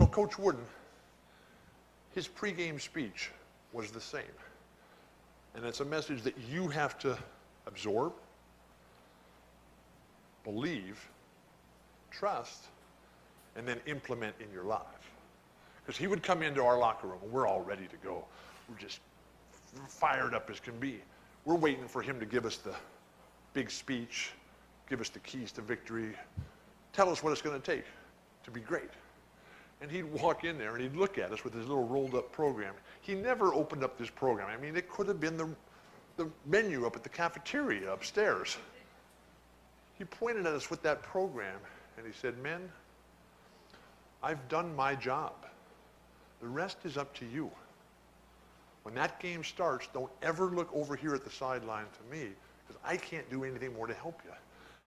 So Coach Wooden, his pregame speech was the same. And it's a message that you have to absorb, believe, trust, and then implement in your life. Because he would come into our locker room and we're all ready to go. We're just fired up as can be. We're waiting for him to give us the big speech, give us the keys to victory, tell us what it's going to take to be great. And he'd walk in there and he'd look at us with his little rolled up program. He never opened up this program. I mean, it could have been the, the menu up at the cafeteria upstairs. He pointed at us with that program and he said, Men, I've done my job. The rest is up to you. When that game starts, don't ever look over here at the sideline to me because I can't do anything more to help you.